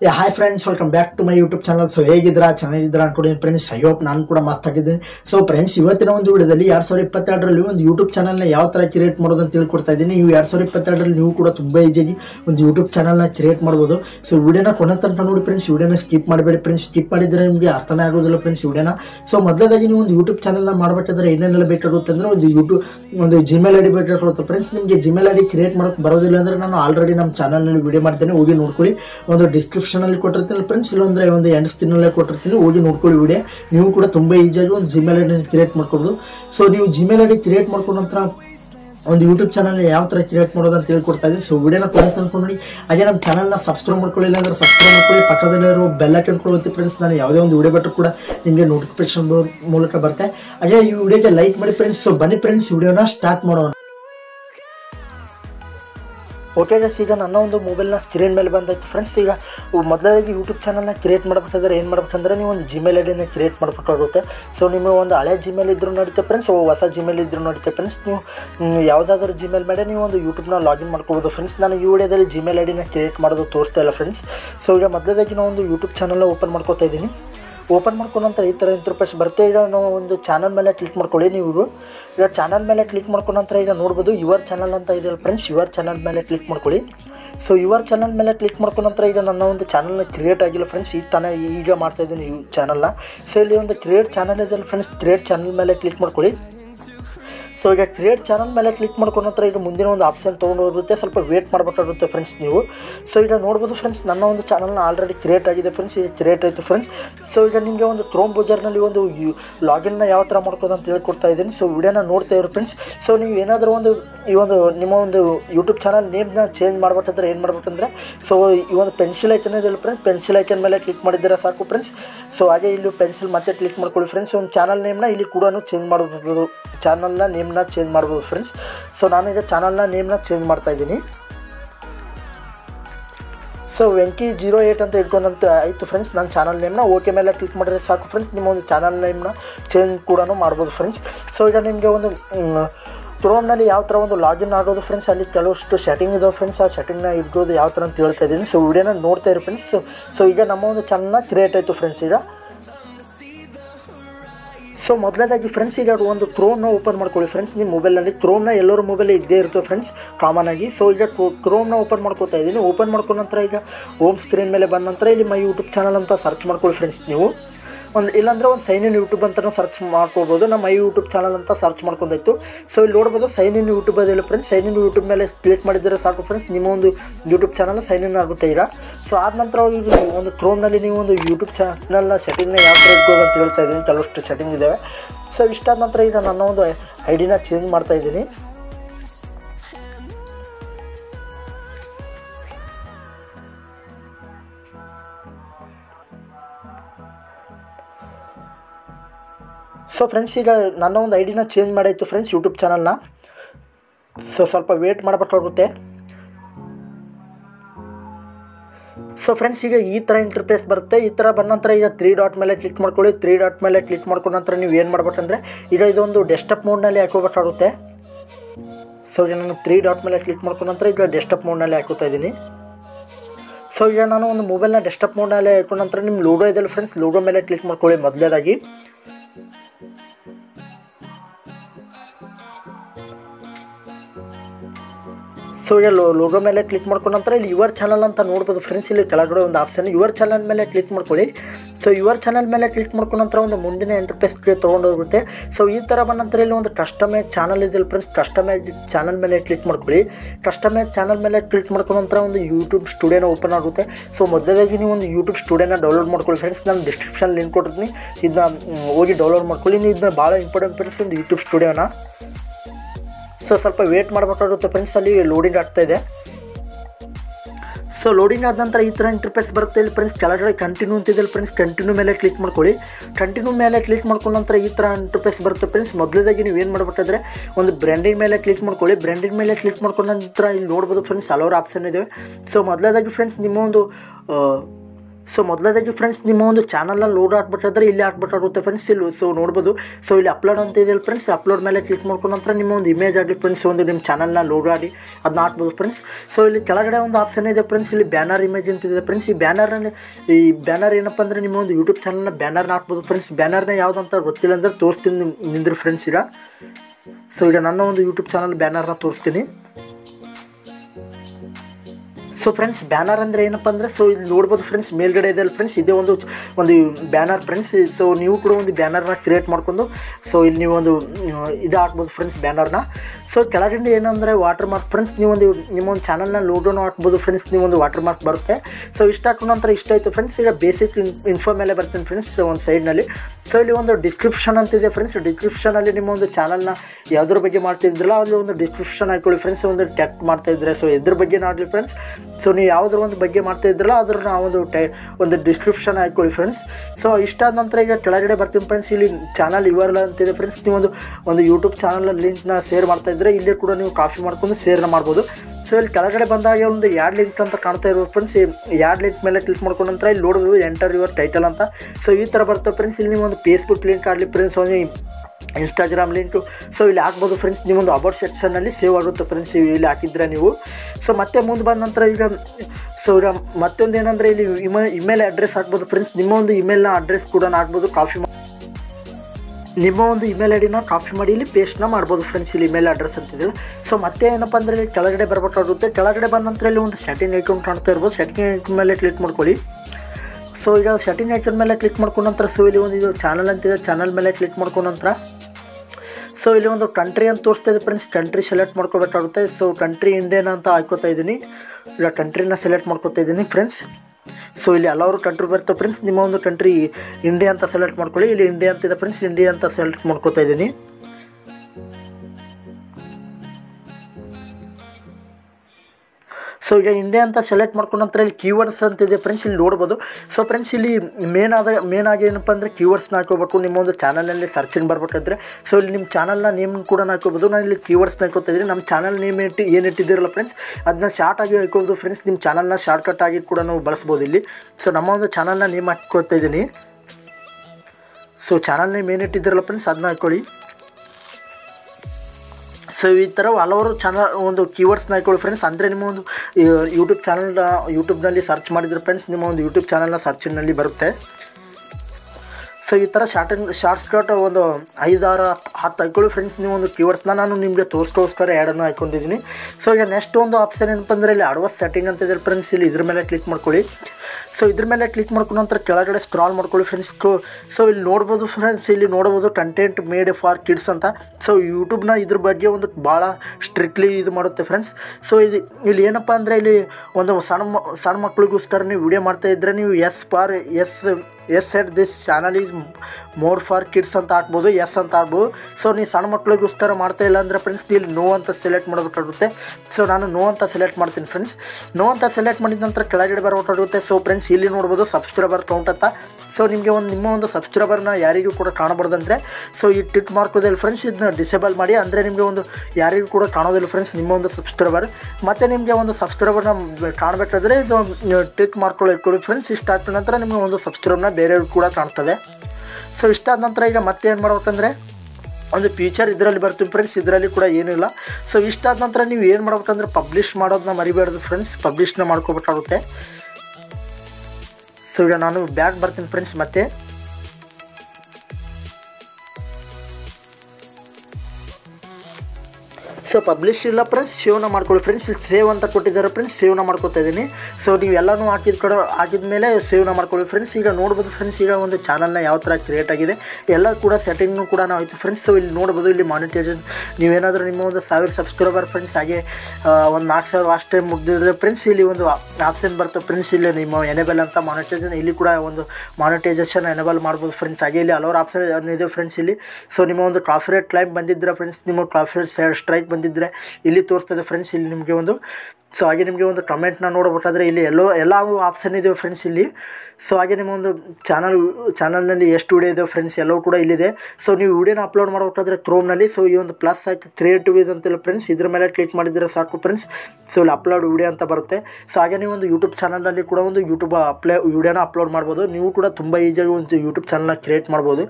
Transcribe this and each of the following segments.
Hi friends welcome back to my YouTube channel so ಹೇಗಿದ್ದೀರಾ? ಚೆನ್ನಾಗಿದ್ದೀರಾ ಅನ್ಕೊಂಡಿದ್ದೀನಿ. ಫ್ರೆಂಡ್ಸ್ ಹೋಪ್ ನಾನು ಕೂಡ ಮಸ್ತ್ ಆಗಿದ್ದೀನಿ. ಸೊ ಫ್ರೆಂಡ್ಸ್ ಇವತ್ತಿನ ಒಂದು ವಿಡಿಯೋದಲ್ಲಿ ಎರಡು ಸಾವಿರ ಇಪ್ಪತ್ತೆರಡರಲ್ಲಿ ಒಂದು ಯೂಟ್ಯೂಬ್ ಚಾನಲ್ನ ಯಾವ ಥರ ಕ್ರಿಯೇಟ್ ಮಾಡೋದು ಅಂತ ತಿಳ್ಕೊಡ್ತಾ ಇದ್ದೀನಿ. ನೀವು ಎರಡು ಸಾವಿರ ಇಪ್ಪತ್ತೆರಡರಲ್ಲಿ ನೀವು ಕೂಡ ತುಂಬ ಈಜಿಯಾಗಿ ಒಂದು ಯೂಟ್ಯೂಬ್ ಚಾನಲ್ನ ಕ್ರಿಯೇಟ್ ಮಾಡ್ಬೋದು. ಸೊ ವಿಡಿಯೋನ ಕೊನೆ ತನಕ ನೋಡಿ ಫ್ರೆಂಡ್ಸ್ ವಿಡಿಯೋನ ಸ್ಕಿಪ್ ಮಾಡಬೇಡಿ ಫ್ರೆಂಡ್ಸ್ ಸ್ಕಿಪ್ ಮಾಡಿದರೆ ನಿಮಗೆ ಅರ್ಥನೇ ಆಗೋದಿಲ್ಲ ಫ್ರೆಂಡ್ಸ್ ವಿಡಿಯೋನ. ಸೊ ಮೊದಲಾಗಿ ನೀವು ಒಂದು ಯೂಟ್ಯೂಬ್ ಚಾನಲ್ನ ಮಾಡಬೇಕಾದ್ರೆ ಏನೇನೆಲ್ಲ ಬೇಕಾಗುತ್ತೆ ಅಂದರೆ ಒಂದು ಯೂಟ್ಯೂಬ್ ಒಂದು ಜಿಮೇಲ್ ಐ ಡಿ ಬೇಕಾಗುತ್ತೆ ಫ್ರೆಂಡ್ಸ್ ನಿಮಗೆ ಜಿಮೇಲ್ ಐ ಡಿ ಕ್ರಿಯೇಟ್ ಮಾಡೋಕ್ಕೆ ಬರೋದಿಲ್ಲ ಅಂದರೆ ನಾನು ಆಲ್ರೆಡಿ ನಮ್ಮ ಚಾನಲ್ನಲ್ಲಿ ವಿಡಿಯೋ ಮಾಡ್ತೇನೆ. ಹೋಗಿ ನೋಡ್ಕೊಳ್ಳಿ. ಒಂದು ಡಿಸ್ಕ್ರಿಪ್ಷನಲ್ಲಿ ಕೊಟ್ಟಿರ್ತೀನಿ. ಫ್ರೆಂಡ್ಸ್ ಇಲ್ಲೊಂದ್ರೆ ಒಂದು ಎಂಡ್ ಸ್ಕ್ರೀನಲ್ಲೇ ಕೊಟ್ಟಿರ್ತೀನಿ. ಹೋಗಿ ನೋಡ್ಕೊಳ್ಳಿ ವಿಡಿಯೋ ನೀವು ಕೂಡ ತುಂಬ ಈಸಿಯಾಗಿ ಒಂದು ಜಿಮೇಲ್ ಐ ಡಿ ಕ್ರಿಯೇಟ್ ಮಾಡ್ಕೊಬೋದು. ಸೊ ನೀವು ಜಿಮೇಲ್ ಐಡಿ ಕ್ರಿಯೇಟ್ ಮಾಡ್ಕೊಂಡ ನಂತರ ಒಂದು ಯೂಟ್ಯೂಬ್ ಚಾನೆಲ್ ಯಾವ ಥರ ಕ್ರಿಯೇಟ್ ಮಾಡೋದು ಅಂತ ಹೇಳ್ಕೊಡ್ತಾ ಇದ್ದೀನಿ. ಸೊ ವಿಡಿಯೋನ ಕೊನೆ ತನಕ ನೋಡಿ ಹಾಗೆ ನಮ್ಮ ಚಾನಲ್ನ ಸಬ್ಸ್ಕ್ರೈಬ್ ಮಾಡ್ಕೊಳ್ಳಿಲ್ಲ ಅಂದ್ರೆ ಸಬ್ಸ್ಕ್ರೈಬ್ ಮಾಡ್ಕೊಳ್ಳಿ. ಪಕ್ಕದಲ್ಲಿರೋ ಬೆಲ್ಲ ಕೇಳ್ಕೊಳ್ಳುತ್ತೆ ಫ್ರೆಂಡ್ಸ್ ನಾನು ಯಾವುದೇ ಒಂದು ವಿಡಿಯೋ ಬಿಟ್ಟರು ಕೂಡ ನಿಮಗೆ ನೋಟಿಫಿಕೇಶನ್ ಮೂಲಕ ಬರುತ್ತೆ. ಹಾಗೆ ಈ ವಿಡಿಯೋಗೆ ಲೈಕ್ ಮಾಡಿ ಫ್ರೆಂಡ್ಸ್ ಸೊ ಬನ್ನಿ ಫ್ರೆಂಡ್ಸ್ ವಿಡಿಯೋನ ಸ್ಟಾರ್ಟ್ ಮಾಡೋಣ. ಓಕೆ ಗಸ್ ಈಗ ನನ್ನ ಒಂದು ಮೊಬೈಲ್ನ ಸ್ಕ್ರೀನ್ ಮೇಲೆ ಬಂದಾಯ್ತು ಫ್ರೆಂಡ್ಸ್ ಈಗ ಮೊದಲಾಗಿ ಯೂಟ್ಯೂಬ್ ಚಾನಲ್ನ ಕ್ರಿಯೇಟ್ ಮಾಡ್ಬೇಕಾದ್ರೆ ಏನು ಮಾಡ್ಬೇಕಂದ್ರೆ ನೀವು ಒಂದು ಜಿಮೇಲ್ ಐ ಡಿನ ಕ್ರಿಯೇಟ್ ಮಾಡಬೇಕಾಗುತ್ತೆ. ಸೊ ನಿಮಗೆ ಒಂದು ಹಳೆ ಜಿಮೇಲ್ ಇದ್ರೂ ನಡೀತೆ ಫ್ರೆಂಡ್ಸ್ ಹೊಸ ಜಿಮೇಲ್ ಇದ್ದರೂ ನಡೀತೆ ಫ್ರೆಂಡ್ಸ್ ನೀವು ಯಾವುದಾದ್ರು ಯಾವುದಾದ್ರೂ ಜಿಮೇಲ್ ಮೇಲೆ ನೀವು ಒಂದು ಯೂಟ್ಯೂಬ್ನ ಲಾಗಿನ್ ಮಾಡ್ಕೋಬೋದು. ಫ್ರೆಂಡ್ಸ್ ನಾನು ಈ ವಿಡಿಯೋದಲ್ಲಿ ಜಿಮೇಲ್ ಐ ಡಿನ ಕ್ರಿಯೇಟ್ ಮಾಡೋದು ತೋರಿಸ್ತಾ ಇಲ್ಲ ಫ್ರೆಂಡ್ಸ್ ಸೊ ಈಗ ಮೊದಲಾಗಿ ನಾವು ಒಂದು ಯೂಟ್ಯೂಬ್ ಚಾನಲ್ನ ಓಪನ್ ಮಾಡ್ಕೋತಾ ಇದ್ದೀನಿ. ಓಪನ್ ಮಾಡ್ಕೊಂಡ ನಂತರ ಈ ಥರ ಇಂಟರ್ಫೇಸ್ ಬರುತ್ತೆ ಈಗ ನಾವು ಒಂದು ಚಾನಲ್ ಮೇಲೆ ಕ್ಲಿಕ್ ಮಾಡ್ಕೊಳ್ಳಿ ನೀವು. ಈಗ ಚಾನಲ್ ಮೇಲೆ ಕ್ಲಿಕ್ ಮಾಡ್ಕೊಂಡ ನಂತರ ಈಗ ನೋಡ್ಬೋದು ಯುವರ್ ಚಾನಲ್ ಅಂತ ಇದೆಯಲ್ಲ ಫ್ರೆಂಡ್ಸ್ ಯುವರ್ ಚಾನಲ್ ಮೇಲೆ ಕ್ಲಿಕ್ ಮಾಡ್ಕೊಳ್ಳಿ. ಸೊ ಯುವರ್ ಚಾನಲ್ ಮೇಲೆ ಕ್ಲಿಕ್ ಮಾಡ್ಕೊಂಡ ನಂತರ ಈಗ ನನ್ನ ಒಂದು ಚಾನಲ್ನ ಕ್ರಿಯೇಟ್ ಆಗಿಲ್ಲ ಫ್ರೆಂಡ್ಸ್ ಈಗ ತಾನೇ ಈಗ ಮಾಡ್ತಾ ಇದ್ದೀನಿ ಈ ಚಾನಲ್ನ ಸೊ ಇಲ್ಲಿ ಒಂದು ಕ್ರಿಯೇಟ್ ಚಾನಲ್ ಇದೆಯಲ್ಲ ಫ್ರೆಂಡ್ಸ್ ಕ್ರಿಯೇಟ್ ಚಾನಲ್ ಮೇಲೆ ಕ್ಲಿಕ್ ಮಾಡ್ಕೊಳ್ಳಿ. ಸೊ ಈಗ ಕ್ರಿಯೇಟ್ ಚಾನಲ್ ಮೇಲೆ ಕ್ಲಿಕ್ ಮಾಡ್ಕೊಂಡ ನಂತರ ಈಗ ಮುಂದಿನ ಒಂದು ಆಪ್ಷನ್ ತೊಗೊಂಡೋಗಿರುತ್ತೆ. ಸ್ವಲ್ಪ ವೇಟ್ ಮಾಡಬೇಕಾಗುತ್ತೆ ಫ್ರೆಂಡ್ಸ್ ನೀವು. ಸೊ ಈಗ ನೋಡ್ಬೋದು ಫ್ರೆಂಡ್ಸ್ ನನ್ನ ಒಂದು ಚಾನಲ್ನ ಆಲ್ರೆಡಿ ಕ್ರಿಯೇಟ್ ಆಗಿದೆ ಫ್ರೆಂಡ್ಸ್ ಈಗ ಕ್ರಿಯೇಟ್ ಆಯಿತು ಫ್ರೆಂಡ್ಸ್ ಸೊ ಈಗ ನಿಮಗೆ ಒಂದು ಕ್ರೋಮ್ ಬೋಜರ್ನಲ್ಲಿ ಒಂದು ಲಾಗಿನ್ನ ಯಾವ ಥರ ಮಾಡ್ಕೋದು ಅಂತ ಹೇಳ್ಕೊಡ್ತಾ ಇದ್ದೀನಿ. ಸೊ ವಿಡಿಯೋನ ನೋಡ್ತಾ ಇರೋ ಫ್ರೆಂಡ್ಸ್ ಸೊ ನೀವು ಏನಾದರೂ ಒಂದು ಈ ಒಂದು ನಿಮ್ಮ ಒಂದು ಯೂಟ್ಯೂಬ್ ಚಾನಲ್ ನೇಮ್ನ ಚೇಂಜ್ ಮಾಡ್ಬೇಕಂದ್ರೆ ಏನು ಮಾಡ್ಬೇಕಂದ್ರೆ ಸೊ ಈ ಒಂದು ಪೆನ್ಸಿಲ್ ಐಕನ್ ಇದೆಯಲ್ಲ ಫ್ರೆಂಡ್ಸ್ ಪೆನ್ಸಿಲ್ ಐಕನ್ ಮೇಲೆ ಕ್ಲಿಕ್ ಮಾಡಿದ್ದೀರಾ ಸಾಕು ಫ್ರೆಂಡ್ಸ್ ಸೊ ಹಾಗೆ ಇಲ್ಲಿ ಪೆನ್ಸಿಲ್ ಮತ್ತೆ ಕ್ಲಿಕ್ ಮಾಡ್ಕೊಳ್ಳಿ ಫ್ರೆಂಡ್ಸ್ ಒಂದು ಚಾನಲ್ ನೇಮ್ನ ಇಲ್ಲಿ ಕೂಡ ಚೇಂಜ್ ಮಾಡ್ಬೋದು ಚಾನಲ್ನ ನೇಮ್ನ ಚೇಂಜ್ ಮಾಡ್ಬೋದು ಫ್ರೆಂಡ್ಸ್ ಸೊ ನಾನು ಈಗ ಚಾನಲ್ನ ನೇಮ್ನ ಚೇಂಜ್ ಮಾಡ್ತಾ ಇದ್ದೀನಿ. ಸೊ ವೆಂಕಿ ಜೀರೋ ಏಯ್ಟ್ ಅಂತ ಇಟ್ಕೊಂಡಂತ ಆಯಿತು ಫ್ರೆಂಡ್ಸ್ ನನ್ನ ಚಾನಲ್ ನೇಮ್ನ ಓಕೆ ಮೇಲೆ ಕ್ಲಿಕ್ ಮಾಡಿದ್ರೆ ಸಾಕು ಫ್ರೆಂಡ್ಸ್ ನಿಮ್ಮ ಒಂದು ಚಾನಲ್ ನೇಮ್ನ ಚೇಂಜ್ ಕೂಡ ಮಾಡ್ಬೋದು ಫ್ರೆಂಡ್ಸ್ ಸೊ ಈಗ ನಿಮಗೆ ಒಂದು ಕ್ರೋಮ್ನಲ್ಲಿ ಯಾವ ಥರ ಒಂದು ಲಾಗಿನ್ ಆಗೋದು ಫ್ರೆಂಡ್ಸ್ ಅಲ್ಲಿ ಕೆಲವಷ್ಟು ಸೆಟ್ಟಿಂಗ್ ಇದಾವೆ ಫ್ರೆಂಡ್ಸ್ ಆ ಸೆಟ್ಟಿಂಗ್ನ ಇಟ್ಕೋದು ಯಾವ ಥರ ಅಂತ ಹೇಳ್ತಾ ಇದ್ದೀನಿ. ಸೊ ವಿಡಿಯೋನ ನೋಡ್ತಾ ಇರಿ ಫ್ರೆಂಡ್ಸ್ ಸೊ ಈಗ ನಮ್ಮ ಒಂದು ಚಾನಲ್ನ ಕ್ರಿಯೇಟ್ ಆಯಿತು ಫ್ರೆಂಡ್ಸ್ ಈಗ. ಸೊ ಮೊದಲನೇದಾಗಿ ಫ್ರೆಂಡ್ಸ್ ಈಗ ಒಂದು ಕ್ರೋಮ್ನ ಓಪನ್ ಮಾಡ್ಕೊಳ್ಳಿ. ಫ್ರೆಂಡ್ಸ್ ನಿಮ್ಮ ಮೊಬೈಲಲ್ಲಿ ಕ್ರೋಮ್ನ ಎಲ್ಲರ ಮೊಬೈಲ್ ಇದ್ದೇ ಇರುತ್ತೆ ಫ್ರೆಂಡ್ಸ್ ಕಾಮನ್ ಆಗಿ. ಸೊ ಈಗ ಕ್ರೋಮ್ನ ಓಪನ್ ಮಾಡ್ಕೊತಾ ಇದ್ದೀನಿ. ಓಪನ್ ಮಾಡ್ಕೊಂಡ ನಂತರ ಈಗ ಹೋಮ್ ಸ್ಕ್ರೀನ್ ಮೇಲೆ ಬಂದ ನಂತರ ಇಲ್ಲಿ ಮೈ ಯೂಟ್ಯೂಬ್ ಚಾನಲ್ ಅಂತ ಸರ್ಚ್ ಮಾಡ್ಕೊಳ್ಳಿ ಫ್ರೆಂಡ್ಸ್ ನೀವು. ಒಂದು ಇಲ್ಲಾಂದ್ರೆ ಒಂದು ಸೈನ್ ಇನ್ ಯೂಟ್ಯೂಬ್ ಅಂತಲೂ ಸರ್ಚ್ ಮಾಡ್ಕೋಬೋದು. ನಮ್ಮ ಮೈ ಯೂಟ್ಯೂಬ್ ಚಾನಲ್ ಅಂತ ಸರ್ಚ್ ಮಾಡ್ಕೊಂಡಿತ್ತು ಸೊ ಇಲ್ಲಿ ನೋಡ್ಬೋದು ಸೈನ್ ಇನ್ ಯೂಟ್ಯೂಬ್ ಅದಿಲ್ಲ ಫ್ರೆಂಡ್ಸ್ ಸೈನ್ ಇನ್ ಯೂಟ್ಯೂಬ್ ಮೇಲೆ ಕ್ಲಿಕ್ ಮಾಡಿದರೆ ಸಾಕು ಫ್ರೆಂಡ್ಸ್ ನಿಮ್ಮ ಒಂದು ಯೂಟ್ಯೂಬ್ ಚಾನಲ್ ಸೈನ್ ಇನ್ ಆಗುತ್ತೆ ಈಗ. ಸೊ ಆದ ನಂತರ ಒಂದು ಕ್ರೋಮ್ನಲ್ಲಿ ನೀವು ಒಂದು ಯೂಟ್ಯೂಬ್ ಚಾನಲ್ನ ಸೆಟ್ಟಿಂಗ್ನ ಯಾವ ಥರ ಇಟ್ಕೋದು ಅಂತ ಹೇಳ್ತಾ ಇದ್ದೀನಿ. ಕೆಲವಷ್ಟು ಸೆಟ್ಟಿಂಗ್ ಇದ್ದಾವೆ ಸೊ ಇಷ್ಟಾದ ನಂತರ ಈಗ ನನ್ನ ಒಂದು ಐಡಿನ ಡಿನ ಚೇಂಜ್ ಮಾಡ್ತಾ ಇದ್ದೀನಿ. ಸೊ ಫ್ರೆಂಡ್ಸ್ ಈಗ ನನ್ನ ಒಂದು ಐಡಿನ ಡಿನ ಚೇಂಜ್ ಮಾಡಾಯಿತು ಫ್ರೆಂಡ್ಸ್ ಯೂಟ್ಯೂಬ್ ಚಾನಲ್ನ ಸೊ ಸ್ವಲ್ಪ ವೇಟ್ ಮಾಡಬೇಕಾಗುತ್ತೆ ಸೊ ಫ್ರೆಂಡ್ಸ್ ಈಗ ಈ ಥರ ಇಂಟರ್ಫೇಸ್ ಬರುತ್ತೆ. ಈ ಥರ ಬಂದ ನಂತರ ಈಗ ತ್ರೀ ಡಾಟ್ ಮೇಲೆ ಕ್ಲಿಕ್ ಮಾಡ್ಕೊಳ್ಳಿ. ತ್ರೀ ಡಾಟ್ ಮೇಲೆ ಕ್ಲಿಕ್ ಮಾಡ್ಕೊಂಡ ನಂತರ ನೀವು ಏನು ಮಾಡ್ಬೇಕಂದ್ರೆ ಈಗ ಇದೊಂದು ಡೆಸ್ಕ್ಟಾಪ್ ಮೋಡ್ನಲ್ಲಿ ಹಾಕೋಬೇಕಾಗುತ್ತೆ. ಸೊ ಈಗ ನಾನು ತ್ರೀ ಡಾಟ್ ಮೇಲೆ ಕ್ಲಿಕ್ ಮಾಡ್ಕೊಂಡ ನಂತರ ಈಗ ಡೆಸ್ಕ್ಟಾಪ್ ಮೋಡ್ನಲ್ಲಿ ಹಾಕೋತಾ ಇದ್ದೀನಿ. ಸೊ ಈಗ ನಾನು ಒಂದು ಮೊಬೈಲ್ನ ಡೆಸ್ಕ್ಟಾಪ್ ಮೋಡ್ನಲ್ಲಿ ಹಾಕೊಂಡ ನಂತರ ನಿಮ್ಮ ಲೋಗೋ ಇದೆಯಲ್ಲ ಫ್ರೆಂಡ್ಸ್ ಲೋಗೋ ಮೇಲೆ ಕ್ಲಿಕ್ ಮಾಡ್ಕೊಳ್ಳಿ ಮೊದಲೇದಾಗಿ. ಸೊ ಈಗ ಲೋಗೋ ಮೇಲೆ ಕ್ಲಿಕ್ ಮಾಡ್ಕೊಂಡ ನಂತರ ಇಲ್ಲಿ ಯುವರ್ ಚಾನಲ್ ಅಂತ ನೋಡ್ಬೋದು ಫ್ರೆಂಡ್ಸ್ ಇಲ್ಲಿ ಕೆಳಗಡೆ ಒಂದು ಆಪ್ಷನ್ ಯುವರ್ ಚಾನಲ್ ಮೇಲೆ ಕ್ಲಿಕ್ ಮಾಡ್ಕೊಳ್ಳಿ. ಸೊ ಯುವರ್ ಚಾನಲ್ ಮೇಲೆ ಕ್ಲಿಕ್ ಮಾಡ್ಕೊಂಡ ನಂತರ ಒಂದು ಮುಂದಿನ ಇಂಟರ್ಫೇಸ್ಗೆ ತೊಗೊಂಡೋಗುತ್ತೆ ಸೊ ಈ ಥರ ಬಂದ ನಂತರ ಇಲ್ಲಿ ಒಂದು ಕಸ್ಟಮೈಸ್ ಚಾನಲ್ ಇದೆಯಲ್ಲ ಫ್ರೆಂಡ್ಸ್ ಕಸ್ಟಮೈಸ್ ಚಾನಲ್ ಮೇಲೆ ಕ್ಲಿಕ್ ಮಾಡ್ಕೊಳ್ಳಿ. ಕಸ್ಟಮೈಸ್ ಚಾನಲ್ ಮೇಲೆ ಕ್ಲಿಕ್ ಮಾಡ್ಕೊಂಡ ನಂತರ ಒಂದು ಯೂಟ್ಯೂಬ್ ಸ್ಟುಡಿಯೋನ ಓಪನ್ ಆಗುತ್ತೆ. ಸೊ ಮೊದಲಾಗಿ ನೀವು ಒಂದು ಯೂಟ್ಯೂಬ್ ಸ್ಟುಡಿಯೋನ ಡೌನ್ಲೋಡ್ ಮಾಡ್ಕೊಳ್ಳಿ ಫ್ರೆಂಡ್ಸ್ ನಾನು ಡಿಸ್ಕ್ರಿಪ್ಷನ್ ಲಿಂಕ್ ಕೊಟ್ಟಿರ್ತೀನಿ. ಇದನ್ನ ಹೋಗಿ ಡೌನ್ಲೋಡ್ ಮಾಡ್ಕೊಳ್ಳಿ. ನೀವು ಇದನ್ನ ಭಾಳ ಇಂಪಾರ್ಟೆಂಟ್ ಫ್ರೆಂಡ್ಸ್ ಒಂದು ಯೂಟ್ಯೂಬ್ ಸ್ಟುಡಿಯೋನ ಸೊ ಸ್ವಲ್ಪ ವೇಟ್ ಮಾಡಬೇಕಾಗುತ್ತೆ ಫ್ರೆಂಡ್ಸ್ ಅಲ್ಲಿ ಲೋಡಿಂಗ್ ಆಗ್ತಾ ಇದೆ. ಸೊ ಲೋಡಿಂಗ್ ಆದ ನಂತರ ಈ ಥರ ಇಂಟರ್ಫೇಸ್ ಬರುತ್ತೆ ಇಲ್ಲಿ ಫ್ರೆಂಡ್ಸ್ ಕೆಳಗಡೆ ಕಂಟಿನ್ಯೂ ಅಂತಿದೆ ಫ್ರೆಂಡ್ಸ್ ಕಂಟಿನ್ಯೂ ಮೇಲೆ ಕ್ಲಿಕ್ ಮಾಡ್ಕೊಳ್ಳಿ. ಕಂಟಿನ್ಯೂ ಮೇಲೆ ಕ್ಲಿಕ್ ಮಾಡ್ಕೊಂಡ ನಂತರ ಈ ಥರ ಇಂಟರ್ಫೇಸ್ ಬರುತ್ತೆ ಫ್ರೆಂಡ್ಸ್ ಮೊದಲೇದಾಗಿ ನೀವು ಏನು ಮಾಡ್ಬೇಕಾದ್ರೆ ಒಂದು ಬ್ರ್ಯಾಂಡಿಂಗ್ ಮೇಲೆ ಕ್ಲಿಕ್ ಮಾಡ್ಕೊಳ್ಳಿ. ಬ್ರ್ಯಾಂಡಿಂಗ್ ಮೇಲೆ ಕ್ಲಿಕ್ ಮಾಡ್ಕೊಂಡ ನಂತರ ಇಲ್ಲಿ ನೋಡ್ಬೋದು ಫ್ರೆಂಡ್ಸ್ ಹಲವಾರು ಆಪ್ಷನ್ ಇದ್ದಾವೆ ಸೊ ಮೊದಲೇದಾಗಿ ಫ್ರೆಂಡ್ಸ್ ನಿಮ್ಮ ಒಂದು ಸೊ ಮೊದಲದಾಗಿ ಫ್ರೆಂಡ್ಸ್ ನಿಮ್ಮ ಒಂದು ಚಾನಲ್ನ ಲೋಡ್ ಆಗ್ಬಿಟ್ಟಾದ್ರೆ ಇಲ್ಲಿ ಹಾಕ್ಬೇಕಾಗುತ್ತೆ ಫ್ರೆಂಡ್ಸ್ ಇಲ್ಲಿ ಸೊ ನೋಡ್ಬೋದು. ಸೊ ಇಲ್ಲಿ ಅಪ್ಲೋಡ್ ಅಂತ ಇದೆ ಫ್ರೆಂಡ್ಸ್ ಅಪ್ಲೋಡ್ ಮೇಲೆ ಕ್ಲಿಕ್ ಮಾಡ್ಕೊಂಡು ನಂತರ ನಿಮ್ಮ ಒಂದು ಇಮೇಜ್ ಆಗಲಿ ಫ್ರೆಂಡ್ಸ್ ಒಂದು ನಿಮ್ಮ ಚಾನಲ್ನ ಲೋಡ್ ಮಾಡಿ ಅದನ್ನ ಹಾಕ್ಬೋದು ಫ್ರೆಂಡ್ಸ್ ಸೊ ಇಲ್ಲಿ ಕೆಳಗಡೆ ಒಂದು ಆಪ್ಷನ್ ಇದೆ ಫ್ರೆಂಡ್ಸ್ ಇಲ್ಲಿ ಬ್ಯಾನರ್ ಇಮೇಜ್ ಅಂತ ಇದೆ ಫ್ರೆಂಡ್ಸ್ ಈ ಬ್ಯಾನರ್ ಈ ಬ್ಯಾನರ್ ಏನಪ್ಪ ಅಂದರೆ ನಿಮ್ಮ ಒಂದು ಯೂಟ್ಯೂಬ್ ಚಾನಲ್ನ ಬ್ಯಾನರ್ನ ಹಾಕ್ಬೋದು ಫ್ರೆಂಡ್ಸ್ ಬ್ಯಾನರ್ನ ಯಾವುದಂತ ಗೊತ್ತಿಲ್ಲ ಅಂದ್ರೆ ತೋರಿಸ್ತೀನಿ ನಿಮ್ಮ ನಿಂದ್ರಿ ಫ್ರೆಂಡ್ಸ್ ಈಗ. ಸೊ ಈಗ ನನ್ನ ಒಂದು ಯೂಟ್ಯೂಬ್ ಚಾನಲ್ ಬ್ಯಾನರ್ನ ತೋರಿಸ್ತೀನಿ. ಸೊ ಫ್ರೆಂಡ್ಸ್ ಬ್ಯಾನರ್ ಅಂದರೆ ಏನಪ್ಪ ಅಂದರೆ ಸೊ ಇಲ್ಲಿ ನೋಡ್ಬೋದು ಫ್ರೆಂಡ್ಸ್ ಮೇಲ್ಗಡೆ ಇದೆ ಫ್ರೆಂಡ್ಸ್ ಇದೇ ಒಂದು ಒಂದು ಬ್ಯಾನರ್ ಫ್ರೆಂಡ್ಸ್ ಸೊ ನೀವು ಕೂಡ ಒಂದು ಬ್ಯಾನರ್ನ ಕ್ರಿಯೇಟ್ ಮಾಡ್ಕೊಂಡು ಸೊ ಇಲ್ಲಿ ನೀವು ಒಂದು ಇದು ಹಾಕ್ಬೋದು ಫ್ರೆಂಡ್ಸ್ ಬ್ಯಾನರ್ನ ಸೊ ಕೆಳಗಡೆ ಏನಂದರೆ ವಾಟರ್ ಮಾರ್ಕ್ ಫ್ರೆಂಡ್ಸ್ ನೀವೊಂದು ನಿಮ್ಮೊಂದು ಚಾನಲ್ನ ಲೋಗೋನು ಹಾಕ್ಬೋದು. ಫ್ರೆಂಡ್ಸ್ ನೀವೊಂದು ವಾಟರ್ ಮಾರ್ಕ್ ಬರುತ್ತೆ. ಸೊ ಇಷ್ಟ ಹಾಕೊಂಡು ನಂತರ ಇಷ್ಟ ಆಯಿತು. ಫ್ರೆಂಡ್ಸ್ ಈಗ ಬೇಸಿಕ್ ಇನ್ಫೋ ಮೇಲೆ ಬರ್ತೀನಿ ಫ್ರೆಂಡ್ಸ್ ಒಂದು ಸೈಡ್ನಲ್ಲಿ ಸೊ ಇಲ್ಲಿ ಒಂದು ಡಿಸ್ಕ್ರಿಪ್ಷನ್ ಅಂತಿದೆ ಫ್ರೆಂಡ್ಸ್ ಡಿಸ್ಕ್ರಿಪ್ಷನಲ್ಲಿ ನಿಮ್ಮ ಒಂದು ಚಾನಲ್ನ ಯಾವುದ್ರ ಬಗ್ಗೆ ಮಾಡ್ತಿದ್ರಲ್ಲ, ಅಲ್ಲಿ ಒಂದು ಡಿಸ್ಕ್ರಿಪ್ಷನ್ ಹಾಕೊಳ್ಳಿ ಫ್ರೆಂಡ್ಸ್ ಒಂದು ಟೆಕ್ ಮಾಡ್ತಾಯಿದ್ರೆ ಸೊ ಇದ್ರ ಬಗ್ಗೆ ನೋಡಲಿ ಫ್ರೆಂಡ್ಸ್ ಸೊ ನೀವು ಯಾವುದ್ರ ಒಂದು ಬಗ್ಗೆ ಮಾಡ್ತಾ ಇದ್ರಲ್ಲ ಅದ್ರ ಒಂದು ಟೈ ಒಂದು ಡಿಸ್ಕ್ರಿಪ್ಷನ್ ಹಾಕೊಳ್ಳಿ ಫ್ರೆಂಡ್ಸ್ ಸೊ ಇಷ್ಟ ಆದ ನಂತರ ಈಗ ಕೆಳಗಡೆ ಬರ್ತೀನಿ ಫ್ರೆಂಡ್ಸ್ ಇಲ್ಲಿ ಚಾನಲ್ ಇವರ್ಲ ಅಂತಿದೆ ಫ್ರೆಂಡ್ಸ್ ನೀವೊಂದು ಒಂದು ಯೂಟ್ಯೂಬ್ ಚಾನಲ್ ಲಿಂಕ್ನ ಶೇರ್ ಮಾಡ್ತಾ ಇದ್ದರೆ ಇಲ್ಲೇ ಕೂಡ ನೀವು ಕಾಫಿ ಮಾಡ್ಕೊಂಡು ಸೇರ್ನ ಮಾಡ್ಬೋದು. ಸೊ ಇಲ್ಲಿ ಕೆಳಗಡೆ ಬಂದಾಗ ಒಂದು ಯಾಡ್ ಲಿಂಕ್ ಅಂತ ಕಾಣ್ತಾ ಇರೋದು ಫ್ರೆಂಡ್ಸ್ ಯಾಡ್ ಲಿಂಕ್ ಮೇಲೆ ಕ್ಲಿಕ್ ಮಾಡ್ಕೊಂಡು ನಂತರ ಇಲ್ಲಿ ನೋಡ್ಬೋದು ಎಂಟರ್ ಯುವರ್ ಟೈಟಲ್ ಅಂತ. ಸೊ ಈ ಥರ ಬರ್ತಾ ಫ್ರೆಂಡ್ಸ್ ಇಲ್ಲಿ ನೀವು ಒಂದು ಫೇಸ್ಬುಕ್ ಲಿಂಕ್ ಆಗಲಿ ಫ್ರೆಂಡ್ಸ್ ಒಂದು ಇನ್ಸ್ಟಾಗ್ರಾಮ್ ಲಿಂಕು ಸೊ ಇಲ್ಲಿ ಹಾಕ್ಬೋದು ಫ್ರೆಂಡ್ಸ್ ನೀವೊಂದು ಅಬೌಟ್ ಸೆಕ್ಷನ್ನಲ್ಲಿ ಸೇವ್ ಆಗುತ್ತೆ ಫ್ರೆಂಡ್ಸ್ ಇಲ್ಲಿ ಹಾಕಿದ್ರೆ ನೀವು. ಸೊ ಮತ್ತೆ ಮುಂದೆ ಬಂದ ನಂತರ ಈಗ ಸೊ ಈಗ ಮತ್ತೊಂದು ಏನಂದರೆ ಇಲ್ಲಿ ಇಮ ಇಮೇಲ್ ಅಡ್ರೆಸ್ ಹಾಕ್ಬೋದು ಫ್ರೆಂಡ್ಸ್ ನಿಮ್ಮ ಒಂದು ಇಮೇಲ್ನ ಅಡ್ರೆಸ್ ಕೂಡ ಹಾಕ್ಬೋದು, ಕಾಫಿ ನಿಮ್ಮ ಒಂದು ಇಮೇಲ್ ಐ ಡಿನ ಕಾಪಿ ಮಾಡಿ, ಇಲ್ಲಿ ಪೇಸ್ಟ್ನ ಮಾಡ್ಬೋದು ಫ್ರೆಂಡ್ಸ್ ಇಲ್ಲಿ ಇಮೇಲ್ ಅಡ್ರೆಸ್ ಅಂತಿದ್ದೀವಿ ಸೊ ಮತ್ತೆ ಏನಪ್ಪ ಅಂದರೆ ಇಲ್ಲಿ ಕೆಳಗಡೆ ಬರಬೇಕಾಗುತ್ತೆ ಕೆಳಗಡೆ ಬಂದ ನಂತರ ಇಲ್ಲಿ ಒಂದು ಸೆಟ್ಟಿಂಗ್ ಐಕನ್ ಕಾಣ್ತಾ ಇರ್ಬೋದು. ಸೆಟ್ಟಿಂಗ್ ಐಕನ್ ಮೇಲೆ ಕ್ಲಿಕ್ ಮಾಡ್ಕೊಳ್ಳಿ. ಸೊ ಈಗ ಸೆಟ್ಟಿಂಗ್ ಐಕನ್ ಮೇಲೆ ಕ್ಲಿಕ್ ಮಾಡ್ಕೊಂಡ ನಂತರ ಸೊ ಇಲ್ಲಿ ಒಂದು ಇದು ಚಾನಲ್ ಅಂತಿದೆ ಚಾನಲ್ ಮೇಲೆ ಕ್ಲಿಕ್ ಮಾಡ್ಕೊಂಡ ನಂತರ ಸೊ ಇಲ್ಲಿ ಒಂದು ಕಂಟ್ರಿ ಅಂತ ತೋರಿಸ್ತಾ ಇದೆ ಫ್ರೆಂಡ್ಸ್ ಕಂಟ್ರಿ ಸೆಲೆಕ್ಟ್ ಮಾಡ್ಕೋಬೇಕಾಗುತ್ತೆ. ಸೊ ಕಂಟ್ರಿ ಇಂಡಿಯನ್ ಅಂತ ಹಾಕೋತಾ ಇದ್ದೀನಿ. ಈಗ ಕಂಟ್ರಿನ ಸೆಲೆಕ್ಟ್ ಮಾಡ್ಕೋತಾ ಇದ್ದೀನಿ ಫ್ರೆಂಡ್ಸ್ ಸೊ ಇಲ್ಲಿ ಹಲವಾರು ಕಂಟ್ರಿ ಬರ್ತವೆ ಫ್ರೆಂಡ್ಸ್ ನಿಮ್ಮ ಒಂದು ಕಂಟ್ರಿ ಇಂಡಿಯಾ ಅಂತ ಸೆಲೆಕ್ಟ್ ಮಾಡ್ಕೊಳ್ಳಿ. ಇಲ್ಲಿ ಇಂಡಿಯಾ ಅಂತಿದೆ ಫ್ರೆಂಡ್ಸ್ ಇಂಡಿಯಾ ಅಂತ ಸೆಲೆಕ್ಟ್ ಮಾಡ್ಕೊತಾ ಇದ್ದೀನಿ. ಸೊ ಈಗ ಇಂಡಿಯಾ ಅಂತ ಸೆಲೆಕ್ಟ್ ಮಾಡ್ಕೊಂಡ ನಂತರ ಇಲ್ಲಿ ಕೀವರ್ಡ್ಸ್ ಅಂತಿದೆ ಫ್ರೆಂಡ್ಸ್ ಇಲ್ಲಿ ನೋಡ್ಬೋದು. ಸೊ ಫ್ರೆಂಡ್ಸ್ ಇಲ್ಲಿ ಮೇನ್ ಆದ ಮೇನ್ ಆಗಿ ಏನಪ್ಪ ಅಂದರೆ ಕೀವರ್ಡ್ಸ್ನ ಹಾಕೋಬೇಕು ನಿಮ್ಮ ಒಂದು ಚಾನಲಲ್ಲಿ ಸರ್ಚಿಂಗ್ ಬರ್ಬೇಕಾದ್ರೆ. ಸೊ ಇಲ್ಲಿ ನಿಮ್ಮ ಚಾನಲ್ನ ನೇಮ್ ಕೂಡ ಹಾಕೋಬೋದು ನಾನು ಇಲ್ಲಿ ಕೀವರ್ಡ್ಸ್ನ ಹಾಕೋತಾ ನಮ್ಮ ಚಾನಲ್ ನೇಮ್ ಇಟ್ಟು, ಏನು ಇಟ್ಟಿದ್ದೀರಲ್ಲ ಫ್ರೆಂಡ್ಸ್ ಅದನ್ನ ಶಾರ್ಟ್ ಆಗಿ ಹಾಕೋಬೋದು ಫ್ರೆಂಡ್ಸ್ ನಿಮ್ಮ ಚಾನಲ್ನ ಶಾರ್ಟ್ಕಟ್ ಆಗಿ ಕೂಡ ನಾವು ಬಳಸ್ಬೋದು ಇಲ್ಲಿ. ಸೊ ನಮ್ಮ ಒಂದು ಚಾನಲ್ನ ನೇಮ್ ಹಾಕ್ಕೊಳ್ತಾ ಇದ್ದೀನಿ. ಸೊ ಚಾನಲ್ ನೇಮ್ ಏನಿಟ್ಟಿದ್ದೀರಲ್ಲ ಫ್ರೆಂಡ್ಸ್ ಅದನ್ನ ಹಾಕ್ಕೊಳ್ಳಿ. ಸೊ, ಈ ಥರ ಹಲವಾರು ಚಾನಲ್ ಒಂದು ಕೀವರ್ಡ್ಸ್ನ ಹಾಕೊಳ್ಳಿ ಫ್ರೆಂಡ್ಸ್ ಅಂದರೆ ನಿಮ್ಮ ಒಂದು ಯೂಟ್ಯೂಬ್ ಚಾನಲ್ ಯೂಟ್ಯೂಬ್ನಲ್ಲಿ ಸರ್ಚ್ ಮಾಡಿದ್ರೆ ಫ್ರೆಂಡ್ಸ್ ನಿಮ್ಮ ಒಂದು ಯೂಟ್ಯೂಬ್ ಚಾನಲ್ನ ಸರ್ಚಿನಲ್ಲಿ ಬರುತ್ತೆ. ಸೊ, ಈ ಥರ ಶಾರ್ಟಿಂಗ್ ಶಾರ್ಟ್ ಕಟ್ ಒಂದು ಐದಾರು, ಹತ್ತು ಹತ್ತು ಹಾಕೊಳ್ಳಿ ಫ್ರೆಂಡ್ಸ್ ನೀವು ಒಂದು ಕೀವರ್ಡ್ಸ್ನ ನಾನು ನಿಮಗೆ ತೋರಿಸ್ಕೋಸ್ಕರ ಎರಡನ್ನು ಹಾಕೊಂಡಿದ್ದೀನಿ. ಸೊ ಈಗ ನೆಕ್ಸ್ಟ್ ಒಂದು ಆಪ್ಷನ್ ಏನಪ್ಪ ಅಂದರೆ ಇಲ್ಲಿ ಅಡ್ವಾನ್ಸ್ ಸೆಟ್ಟಿಂಗ್ ಅಂತ ಫ್ರೆಂಡ್ಸ್ ಇಲ್ಲಿ ಇದ್ರ ಮೇಲೆ ಕ್ಲಿಕ್ ಮಾಡ್ಕೊಳ್ಳಿ. ಸೊ ಇದ್ರ ಮೇಲೆ ಕ್ಲಿಕ್ ಮಾಡ್ಕೊಂಡು ನಂತರ ಕೆಳಗಡೆ ಸ್ಕ್ರಾಲ್ ಮಾಡ್ಕೊಳ್ಳಿ ಫ್ರೆಂಡ್ಸ್ ಸೊ ಇಲ್ಲಿ ನೋಡ್ಬೋದು ಫ್ರೆಂಡ್ಸ್ ಇಲ್ಲಿ ನೋಡ್ಬೋದು ಕಂಟೆಂಟ್ ಮೇಡ್ ಫಾರ್ ಕಿಡ್ಸ್ ಅಂತ. ಸೊ ಯೂಟ್ಯೂಬ್ನ ಇದ್ರ ಬಗ್ಗೆ ಒಂದು ಭಾಳ ಸ್ಟ್ರಿಕ್ಟ್ಲಿ ಇದು ಮಾಡುತ್ತೆ ಫ್ರೆಂಡ್ಸ್ ಸೊ ಇದು, ಇಲ್ಲಿ ಏನಪ್ಪ ಅಂದರೆ ಇಲ್ಲಿ ಒಂದು ಸಣ್ಣ ಸಣ್ಣ ಮಕ್ಕಳಿಗೋಸ್ಕರ ನೀವು ವಿಡಿಯೋ ಮಾಡ್ತಾ ಇದ್ದರೆ ನೀವು yes for yes yes at this channel is more for kids ಅಂತ ಹಾಕ್ಬೋದು ಎಸ್ ಅಂತ ಆಡ್ಬೋದು ಸೊ ನೀವು ಸಣ್ಣ ಮಕ್ಕಳಿಗೋಸ್ಕರ ಮಾಡ್ತಾ ಇಲ್ಲ ಅಂದರೆ ಫ್ರೆಂಡ್ಸ್ ಇಲ್ಲಿ ನೋ ಅಂತ ಸೆಲೆಕ್ಟ್ ಮಾಡಬೇಕಾಗುತ್ತೆ. ಸೊ ನಾನು ನೋ ಅಂತ ಸೆಲೆಕ್ಟ್ ಮಾಡ್ತೀನಿ ಫ್ರೆಂಡ್ಸ್ ನೋ ಅಂತ ಸೆಲೆಕ್ಟ್ ಮಾಡಿದ ನಂತರ ಕೆಳಗಡೆ ಬರಬೇಕಾಗುತ್ತೆ ಸೊ ಫ್ರೆಂಡ್ಸ್ ಇಲ್ಲಿ ನೋಡ್ಬೋದು ಸಬ್ಸ್ಕ್ರೈಬರ್ ಕೌಂಟ್ ಅಂತ. ಸೊ ನಿಮಗೆ ಒಂದು ನಿಮ್ಮ ಒಂದು ಸಬ್ಸ್ಕ್ರೈಬರ್ನ ಯಾರಿಗೂ ಕೂಡ ಕಾಣಬಾರ್ದಂದರೆ ಸೊ ಈ ಟಿಕ್ ಮಾರ್ಕೋದಿಲ್ಲ ಫ್ರೆಂಡ್ಸ್ ಇದನ್ನ ಡಿಸೇಬಲ್ ಮಾಡಿ. ಅಂದರೆ ನಿಮಗೆ ಒಂದು ಯಾರಿಗೂ ಕೂಡ ಕಾಣೋದಿಲ್ಲ ಫ್ರೆಂಡ್ಸ್ ನಿಮ್ಮ ಒಂದು ಸಬ್ಸ್ಕ್ರೈಬರ್ ಮತ್ತು ನಿಮಗೆ ಒಂದು ಸಬ್ಸ್ಕ್ರೈಬರ್ನ ಕಾಣಬೇಕಾದ್ರೆ ಇದು ಟಿಕ್ ಮಾರ್ಕೊಳ್ಳಿ ಇಟ್ಕೊಳ್ಳಿ ಫ್ರೆಂಡ್ಸ್ ಇಷ್ಟ ಆದ ನಂತರ ನಿಮಗೆ ಒಂದು ಸಬ್ಸ್ಕ್ರೈಬ್ನ ಬೇರೆಯವ್ರಿಗೆ ಕೂಡ ಕಾಣ್ತದೆ. ಸೊ ಇಷ್ಟ ಆದ ನಂತರ ಈಗ ಮತ್ತೆ ಏನು ಮಾಡ್ಬೇಕಂದ್ರೆ, ಒಂದು ಫೀಚರ್ ಇದರಲ್ಲಿ ಬರ್ತೀವಿ ಫ್ರೆಂಡ್ಸ್ ಇದರಲ್ಲಿ ಕೂಡ ಏನಿಲ್ಲ ಸೊ ಇಷ್ಟಾದ ನಂತರ ನೀವು ಏನು ಮಾಡ್ಬೇಕಂದ್ರೆ ಪಬ್ಲಿಷ್ ಮಾಡೋದನ್ನ ಮರಿಬಾರ್ದು ಫ್ರೆಂಡ್ಸ್ ಪಬ್ಲಿಷ್ನ ಮಾಡ್ಕೋಬೇಕಾಗುತ್ತೆ. ಸೊ ಈಗ ನಾನು ಬ್ಯಾಗ್ ಬರ್ತೀನಿ ಫ್ರೆಂಡ್ಸ್ ಮತ್ತೆ. ಸೊ ಪಬ್ಲಿಷ್ ಇಲ್ಲ ಫ್ರೆಂಡ್ಸ್ ಸೇವ್ನ ಮಾಡ್ಕೊಳ್ಳಿ. ಫ್ರೆಂಡ್ಸ್ ಇಲ್ಲಿ ಸೇವ್ ಅಂತ ಕೊಟ್ಟಿದ್ದಾರೆ ಫ್ರೆಂಡ್ಸ್ ಸೇವ್ನ ಮಾಡ್ಕೊತಾ ಇದ್ದೀನಿ ಸೊ ನೀವು ಎಲ್ಲನೂ ಹಾಕಿದ ಕಡೆ, ಹಾಕಿದ ಮೇಲೆ ಸೇವ್ನ ಮಾಡ್ಕೊಳ್ಳಿ. ಫ್ರೆಂಡ್ಸ್ ಈಗ ನೋಡ್ಬೋದು ಫ್ರೆಂಡ್ಸ್ ಈಗ ಒಂದು ಚಾನಲ್ನ ಯಾವ ಥರ ಕ್ರಿಯೇಟ್ ಆಗಿದೆ. ಎಲ್ಲ ಕೂಡ ಸೆಟ್ಟಿಂಗ್ನು ಕೂಡ ನಾವು ಆಯಿತು. ಫ್ರೆಂಡ್ಸ್ ಸೊ ಇಲ್ಲಿ ನೋಡ್ಬೋದು, ಇಲ್ಲಿ ಮಾನಿಟೈಸೇಷನ್ ನೀವೇನಾದರೂ ನಿಮ್ಮ ಒಂದು ಸಾವಿರ ಸಬ್ಸ್ಕ್ರೈಬರ್ ಫ್ರೆಂಡ್ಸ್ ಹಾಗೆ ಒಂದು ನಾಲ್ಕು ಸಾವಿರ ಟೈಮ್ ಮುಗಿದಿದ್ರೆ ಫ್ರೆಂಡ್ಸ್ ಇಲ್ಲಿ ಒಂದು ಆಪ್ಷನ್ ಬರ್ತವೆ ಫ್ರೆಂಡ್ಸ್ ಇಲ್ಲಿ ನಿಮ್ಮ ಎನೇಬಲ್ ಅಂತ ಮಾನಿಟೈಸೇಷನ್ ಇಲ್ಲಿ ಕೂಡ ಒಂದು ಮಾನಿಟೈಸೇಷನ್ ಎನೇಬಲ್ ಮಾಡ್ಬೋದು ಫ್ರೆಂಡ್ಸ್ ಹಾಗೆ ಇಲ್ಲಿ ಹಲವಾರು ಆಪ್ಷನ್ ಇದೆ ಫ್ರೆಂಡ್ಸ್ ಇಲ್ಲಿ. ಸೊ ನಿಮ್ಮ ಒಂದು ಕಾಫಿರೇಟ್ ಕ್ಲೈಮ್ ಬಂದಿದ್ರೆ ಫ್ರೆಂಡ್ಸ್ ನಿಮ್ಮ ಕಾಫಿ ಸ್ಟ್ರೈಕ್ ಬಂದಿದ್ರೆ ಬಂದಿದ್ದರೆ ಇಲ್ಲಿ ತೋರಿಸ್ತದೆ ಫ್ರೆಂಡ್ಸ್ ಇಲ್ಲಿ ನಿಮಗೆ ಒಂದು ಸೊ ಹಾಗೆ ನಿಮಗೆ ಒಂದು ಕಮೆಂಟ್ನ ನೋಡಬೇಕಾದ್ರೆ ಇಲ್ಲಿ ಎಲ್ಲೋ, ಎಲ್ಲ ಆಪ್ಷನ್ ಇದೆ ಫ್ರೆಂಡ್ಸ್ ಇಲ್ಲಿ. ಸೊ ಹಾಗೆ ನಿಮ್ಮ ಒಂದು ಚಾನಲ್ ಚಾನಲ್ನಲ್ಲಿ ಎಷ್ಟು ವಿಡಿಯೋ ಇದೆ ಫ್ರೆಂಡ್ಸ್ ಎಲ್ಲೋ ಕೂಡ ಇಲ್ಲಿದೆ. ಸೊ ನೀವು ವಿಡಿಯೋನ ಅಪ್ಲೋಡ್ ಮಾಡಬೇಕಾದ್ರೆ ಕ್ರೋಮ್ನಲ್ಲಿ ಸೊ ಈ ಒಂದು ಪ್ಲಸ್ ಆಯ್ತು ಕ್ರಿಯೇಟಿವ್ ಇದೆ ಅಂತೇಳಿ ಫ್ರೆಂಡ್ಸ್ ಇದ್ರ ಮೇಲೆ ಕ್ಲಿಕ್ ಮಾಡಿದರೆ ಸಾಕು ಫ್ರೆಂಡ್ಸ್ ಸೊ ಇಲ್ಲಿ ಅಪ್ಲೋಡ್ ವಿಡಿಯೋ ಅಂತ ಬರುತ್ತೆ. ಸೊ ಹಾಗೆ ನೀವು ಒಂದು ಯೂಟ್ಯೂಬ್ ಚಾನಲ್ನಲ್ಲಿ ಕೂಡ ಒಂದು ಯೂಟ್ಯೂಬ್ ಅಪ್ಲೈ ವಿಡಿಯೋನ ಅಪ್ಲೋಡ್ ಮಾಡ್ಬೋದು. ನೀವು ಕೂಡ ತುಂಬ ಈಸಿಯಾಗಿ ಒಂದು ಯೂಟ್ಯೂಬ್ ಚಾನಲ್ನ ಕ್ರಿಯೇಟ್ ಮಾಡ್ಬೋದು.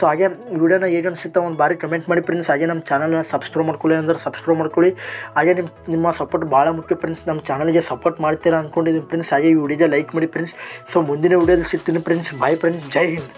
ಸೊ ಹಾಗೆ ವಿಡಿಯೋನ ಹೇಗೆ ಅನಿಸುತ್ತೆ ಒಂದು ಬಾರಿ ಕಮೆಂಟ್ ಮಾಡಿ ಫ್ರೆಂಡ್ಸ್ ಹಾಗೆ ನಮ್ಮ ಚಾನಲ್ನ ಸಬ್ಸ್ಕ್ರೈಬ್ ಮಾಡ್ಕೊಳ್ಳಿ ಅಂದ್ರೆ ಸಬ್ಸ್ಕ್ರೈಬ್ ಮಾಡ್ಕೊಳ್ಳಿ. ಹಾಗೆ ನಿಮ್ಮ ನಿಮ್ಮ ಸಪೋರ್ಟ್ ಭಾಳ ಮುಖ್ಯ ಫ್ರೆಂಡ್ಸ್ ನಮ್ಮ ಚಾನಲ್ಗೆ ಸಪೋರ್ಟ್ ಮಾಡ್ತೀರಾ ಅಂದ್ಕೊಂಡಿದ್ದೀನಿ ಫ್ರೆಂಡ್ಸ್ ಹಾಗೆ ಈ ವಿಡಿಯೋಗೆ ಲೈಕ್ ಮಾಡಿ ಫ್ರೆಂಡ್ಸ್ ಸೊ ಮುಂದಿನ ವಿಡಿಯೋದಲ್ಲಿ ಸಿಗ್ತೀನಿ ಫ್ರೆಂಡ್ಸ್ ಬಾಯ್ ಫ್ರೆಂಡ್ಸ್ ಜೈ ಹಿಂದ್.